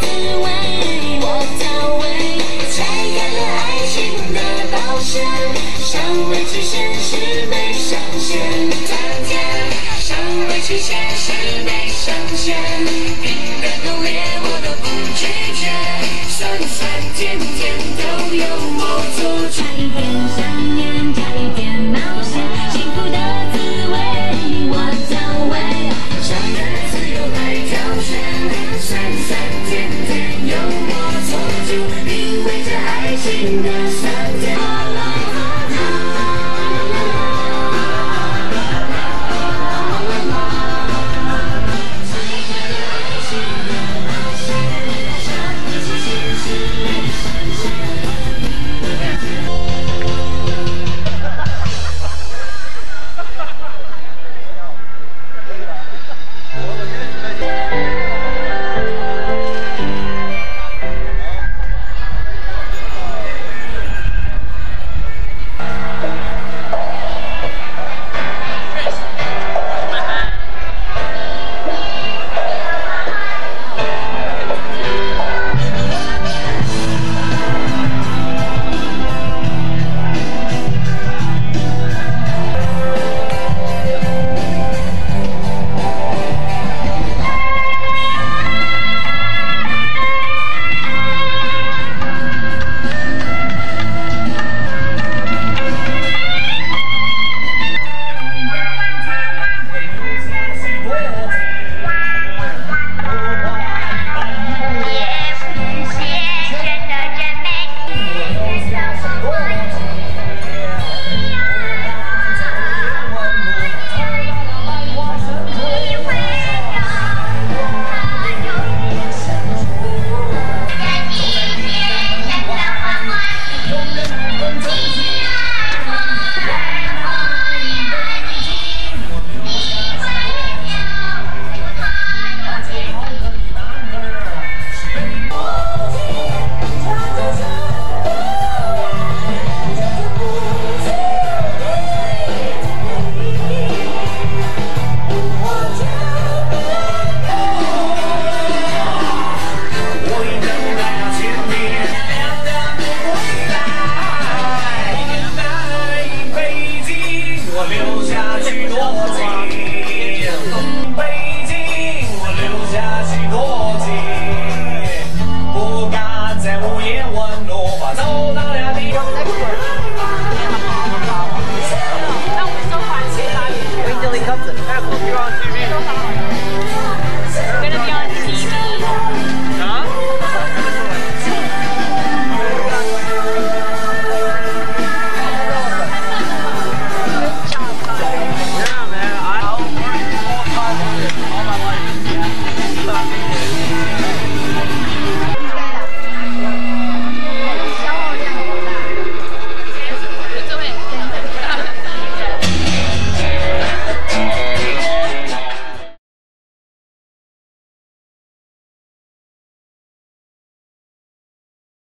滋味，我调味，拆开了爱情的保鲜，实是没上限，上天，尚未实现是没上限。不要